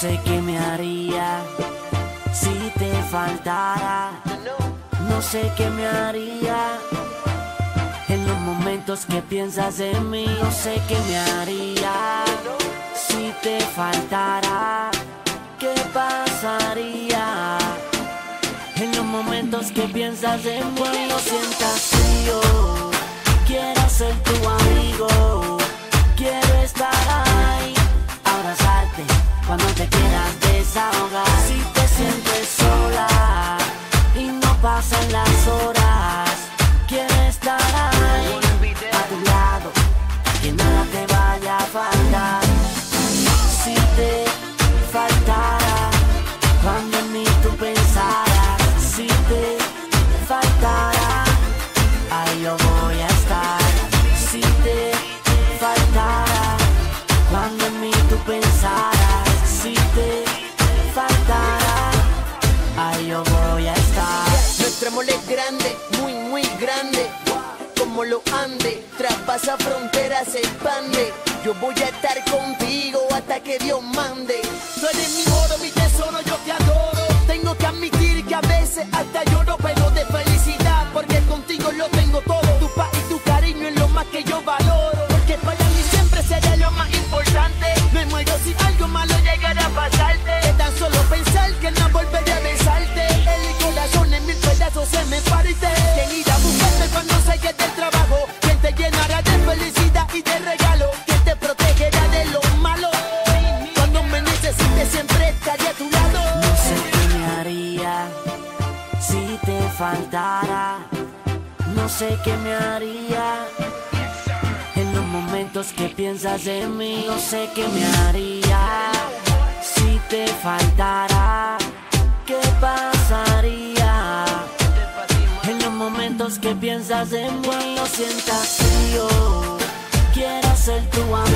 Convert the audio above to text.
sé qué me haría si te faltara. No sé qué me haría en los momentos que piensas en mí. No sé qué me haría si te faltara. ¿Qué pasaría en los momentos que piensas en mí? Sientas pasan las horas, grande. Como lo ande, traspasa fronteras, se expande. Yo voy a estar contigo hasta que Dios mande. Llenará de felicidad y de regalo. Quien te protegerá de lo malo. Cuando me necesites siempre estaré a tu lado. No sé qué me haría si te faltara. No sé qué me haría en los momentos que piensas en mí. No sé qué me haría si te faltara. ¿Qué pasaría en los momentos que piensas en mí? Cuando sientas quiero ser tu amigo.